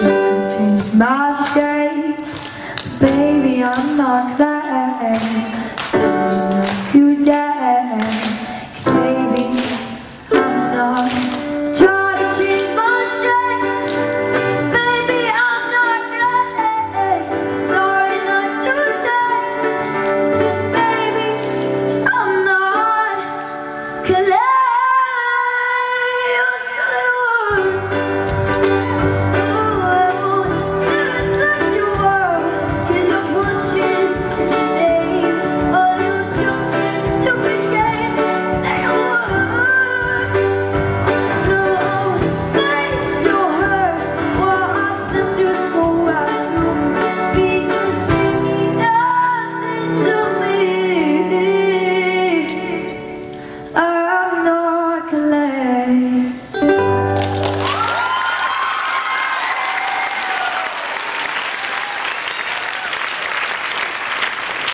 Change my shape. Baby, I'm not that